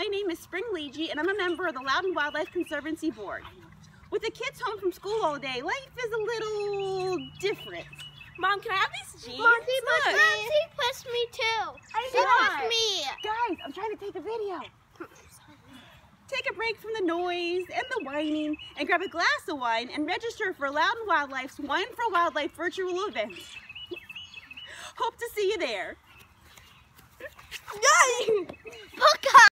My name is Spring Ligi, and I'm a member of the Loudoun Wildlife Conservancy Board. With the kids home from school all day, life is a little different. Mom, can I have these jeans? Monty Look. pushed Monty pushed me too. I She pushed me. Guys, I'm trying to take a video. Take a break from the noise and the whining and grab a glass of wine and register for Loudoun Wildlife's Wine for Wildlife virtual event. Hope to see you there.